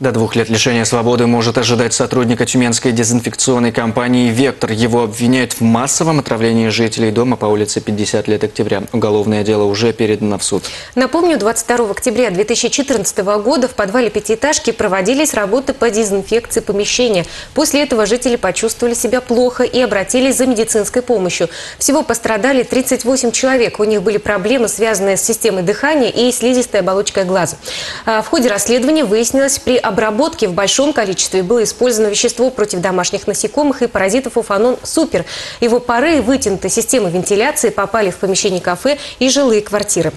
До двух лет лишения свободы может ожидать сотрудника тюменской дезинфекционной компании «Вектор». Его обвиняют в массовом отравлении жителей дома по улице 50 лет октября. Уголовное дело уже передано в суд. Напомню, 22 октября 2014 года в подвале пятиэтажки проводились работы по дезинфекции помещения. После этого жители почувствовали себя плохо и обратились за медицинской помощью. Всего пострадали 38 человек. У них были проблемы, связанные с системой дыхания и слизистой оболочкой глаза. А В ходе расследования выяснилось, при обработке в большом количестве было использовано вещество против домашних насекомых и паразитов уфанон супер. Его пары, вытянутые системы вентиляции, попали в помещение кафе и жилые квартиры.